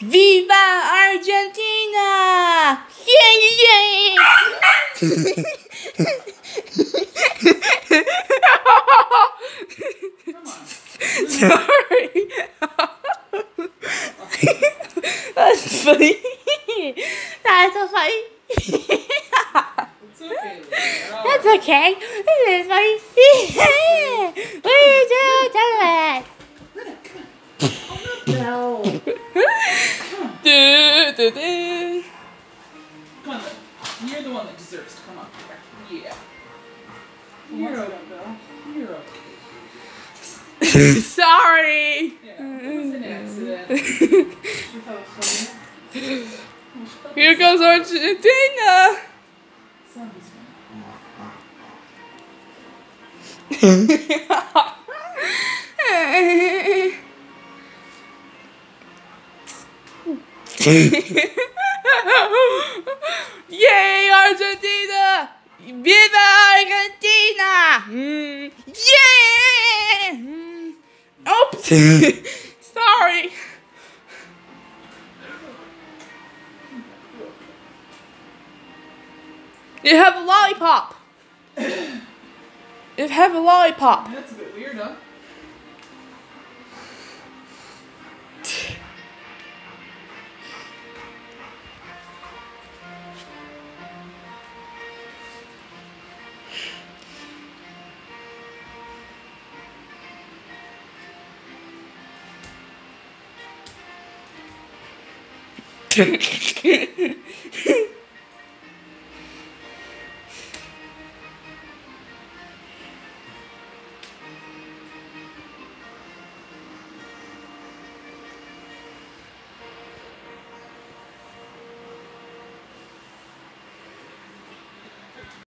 Viva Argentina! Yeah, yeah, Sorry. That's funny. That's so funny. That's okay. Funny. Come on. You're the one that deserves to come up here. Yeah. You're okay. You're okay. Sorry. Yeah. It was an accident. She thought it was funny. Here goes Argentina. Somebody's Yay, Argentina! Viva Argentina! Mm, yeah! Mm. Oops! Sorry. You have a lollipop. You have a lollipop. That's a bit weird, huh? って。